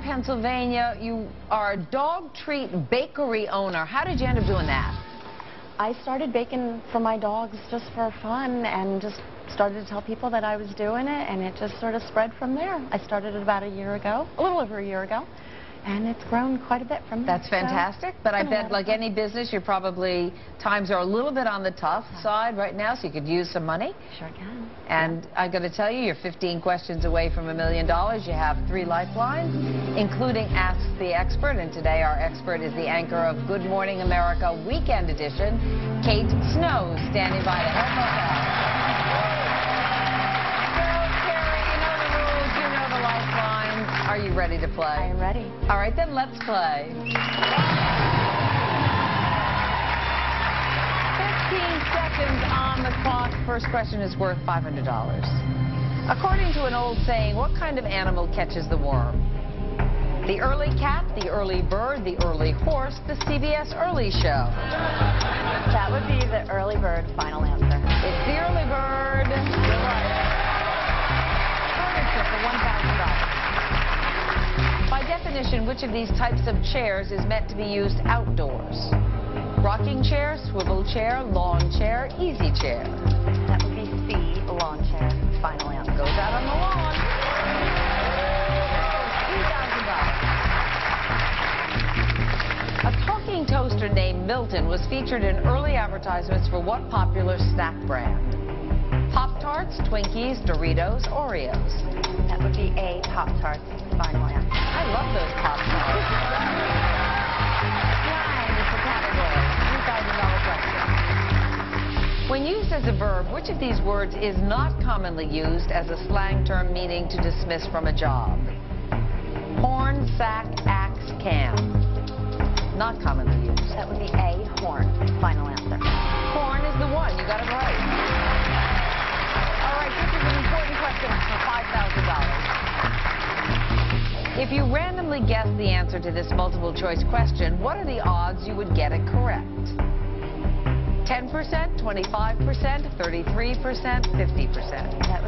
Pennsylvania. You are a dog treat bakery owner. How did you end up doing that? I started baking for my dogs just for fun and just started to tell people that I was doing it and it just sort of spread from there. I started it about a year ago, a little over a year ago. And it's grown quite a bit from there. That's fantastic. So but I bet, like any business, you're probably, times are a little bit on the tough yeah. side right now, so you could use some money. Sure can. And yeah. I got to tell you, you're 15 questions away from a million dollars. You have three lifelines, including Ask the Expert. And today, our expert is the anchor of Good Morning America Weekend Edition, Kate Snow, standing by to help us out. Ready to play? I am ready. All right, then let's play. 15 seconds on the clock. First question is worth $500. According to an old saying, what kind of animal catches the worm? The early cat, the early bird, the early horse, the CBS Early Show. That would be the early bird final answer. Definition, which of these types of chairs is meant to be used outdoors? Rocking chair, swivel chair, lawn chair, easy chair. That would be C, lawn chair. Final answer. Goes out on the lawn. $2,000. A talking toaster named Milton was featured in early advertisements for what popular snack brand? Pop-Tarts, Twinkies, Doritos, Oreos. That would be A, Pop-Tarts. Final answer. I love those pop tarts. When used as a verb, which of these words is not commonly used as a slang term meaning to dismiss from a job? Horn, sack, axe, cam. Not commonly used. That would be A, horn. Final answer. Horn is the one. You got it right. If you randomly guess the answer to this multiple choice question, what are the odds you would get it correct? 10%, 25%, 33%, 50%? That